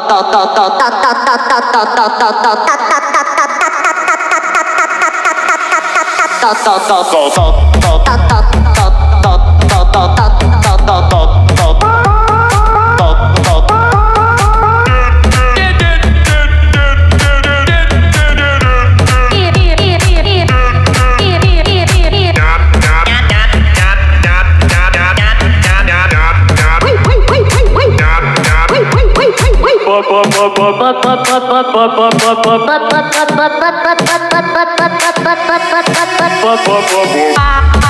dot dot dot Ah.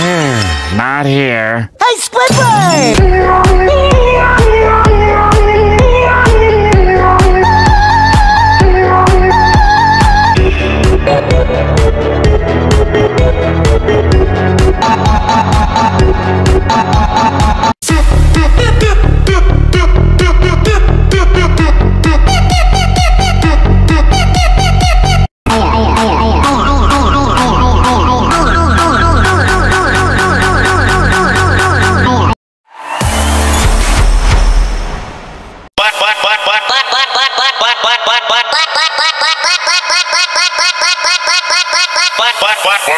Hmm, not here. Hey, Squidward! platform.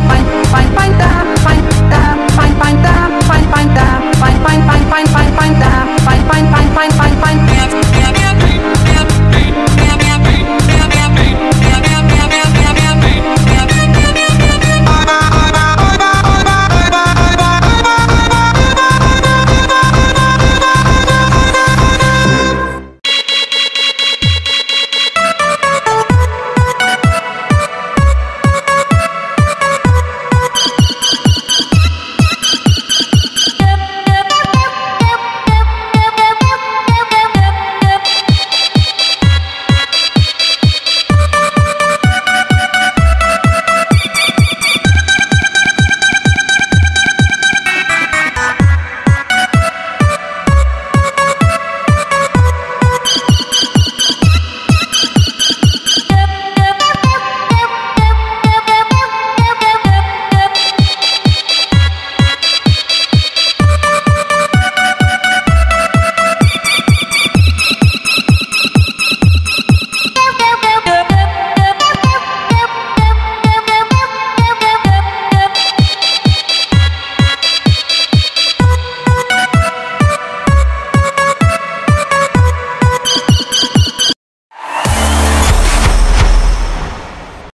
pan, pan.